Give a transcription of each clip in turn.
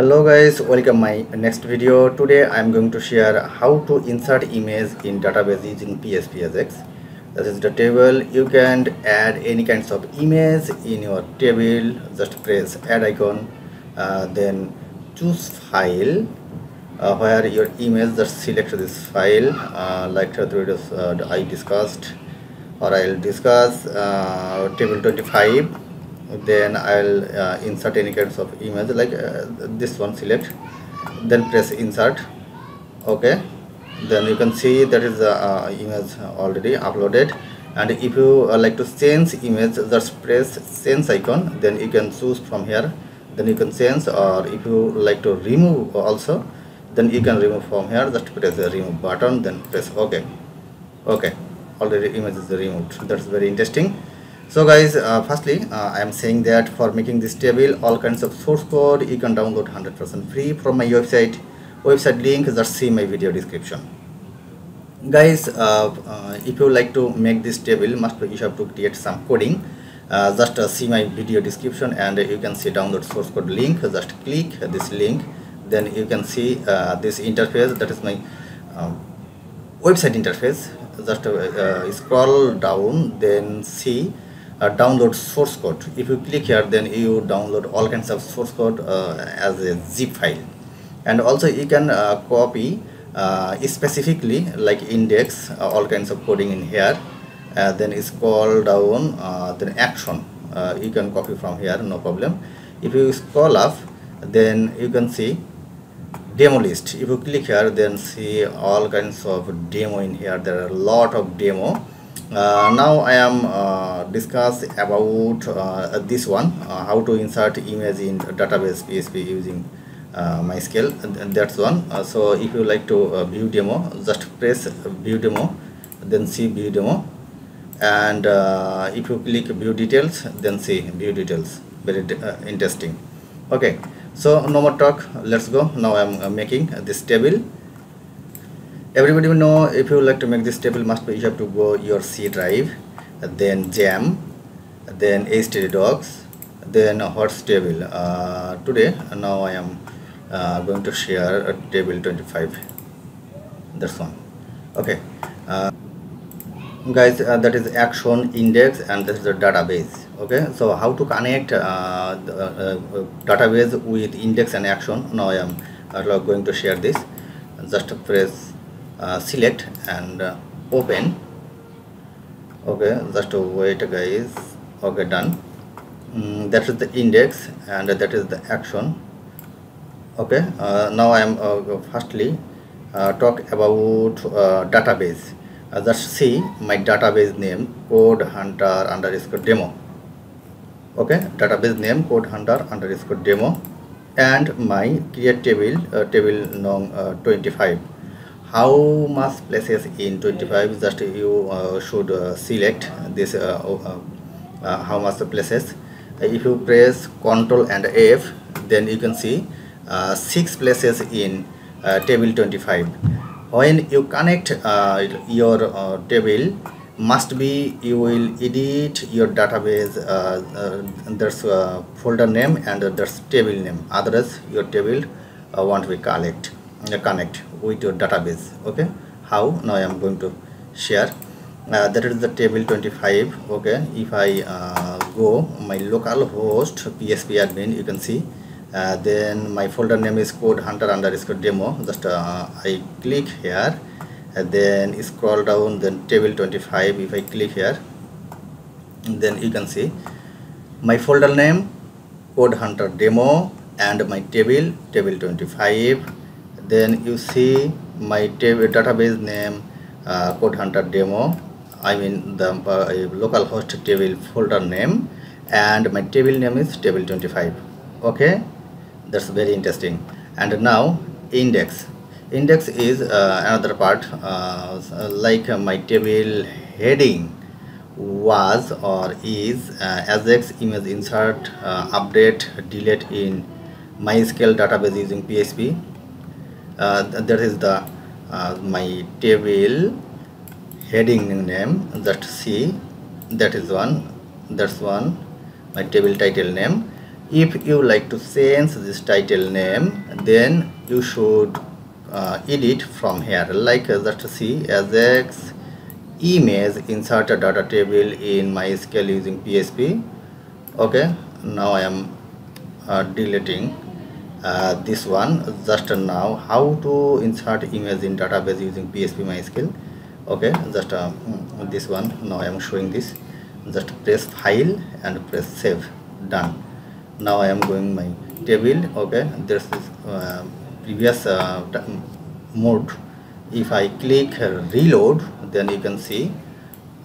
hello guys welcome my next video. Today i'm going to share how to insert image in database using ajax this is the table. You can add any kinds of image in your table. Just press add icon uh, then choose file uh, where your image just select this file uh, like uh, I discussed or I'll discuss uh, table 25 then I'll uh, insert any kinds of image like uh, this one select then press insert okay? Then you can see that is the uh, image already uploaded. And if you uh, like to change image just press change icon then you can choose from here. Then you can change or if you like to remove also then you can remove from here. Just press the remove button then press ok okay. Already image is removed. That's very interesting so guys uh, firstly uh, i am saying that for making this table all kinds of source code you can download 100% free from my website. Website link just see my video description. Guys uh, uh if you like to make this table must you have to create some coding. Uh, just uh, see my video description and you can see download source code link. Just click this link. Then you can see this interface that is my um, website interface. Just scroll down then see download source code. If you click here then you download all kinds of source code uh, as a zip file. And also you can uh, copy uh, specifically like index uh, all kinds of coding in here. Uh, then scroll down then action. You can copy from here no problem. If you scroll up then you can see demo list. If you click here then see all kinds of demo in here. There are a lot of demo uh, now I am uh, discuss about uh, this one uh, how to insert image in database PHP using uh, MySQL. And, that's one. Uh, so if you like to view demo just press view demo then see view demo. And if you click view details then see view details. Very interesting. Okay. So no more talk. Let's go. Now I'm making this table everybody will know if you like to make this table must be you have to go your C drive then jam then htdocs then horse table uh, today now I am uh, going to share table 25 that's one okay uh, guys uh, that is action index and this is the database okay so how to connect uh, the uh, database with index and action now I am going to share this just press uh, select and uh, open. Okay just wait guys. Okay done. Mm, that is the index and that is the action. Okay uh, now i am uh, firstly uh, talk about uh, database. Just see my database name code hunter underscore demo. Okay database name code hunter underscore demo and my create table table num 25 how much places in 25 just you uh, should uh, select this uh, uh, uh, how much places? If you press ctrl and f then you can see six places in table 25 when you connect your table must be you will edit your database uh, uh, there's folder name and there's table name. Otherwise your table uh, won't be collect connect with your database okay? How? Now i am going to share. Uh, that is the table 25 okay? If i uh, go my local host php admin you can see. Uh, then my folder name is code hunter underscore demo. Just uh, i click here. And then scroll down then table 25 if i click here. Then you can see my folder name code hunter demo and my table table 25 then you see my table database name uh, code hunter demo I mean the uh, local host table folder name and my table name is table 25 okay? That's very interesting. And now index. Index is uh, another part uh, like my table heading was or is uh, ajax image insert uh, update delete in mysql database using php uh, that is the uh, my table heading name that C that is one that's one my table title name. If you like to change this title name then you should uh, edit from here like uh, just see Ajax image insert a data table in MySQL using PHP okay now I am uh, deleting uh, this one just now how to insert image in database using PHP MySQL? Okay just uh, this one now I am showing this. Just press file and press save done. Now I am going my table okay? This is uh, previous uh, mode. If I click reload then you can see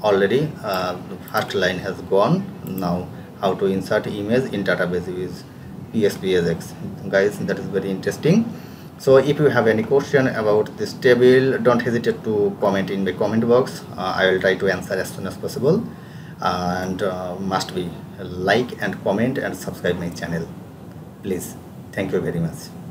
already uh, the first line has gone. Now how to insert image in database with PSPSX guys that is very interesting. So if you have any question about this table don't hesitate to comment in the comment box. Uh, I will try to answer as soon as possible. And uh, must be like and comment and subscribe my channel please. Thank you very much